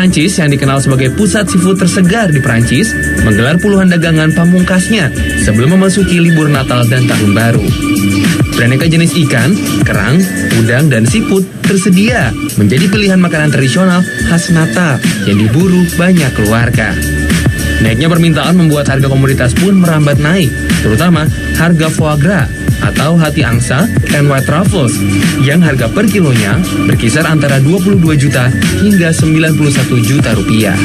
Prancis yang dikenal sebagai pusat seafood tersegar di Prancis menggelar puluhan dagangan pamungkasnya sebelum memasuki libur Natal dan Tahun Baru. Beraneka jenis ikan, kerang, udang, dan seafood tersedia menjadi pilihan makanan tradisional khas Natal yang diburu banyak keluarga. Naiknya permintaan membuat harga komoditas pun merambat naik, terutama harga foie gras atau hati angsa white truffles yang harga per kilonya berkisar antara 22 juta hingga 91 juta rupiah.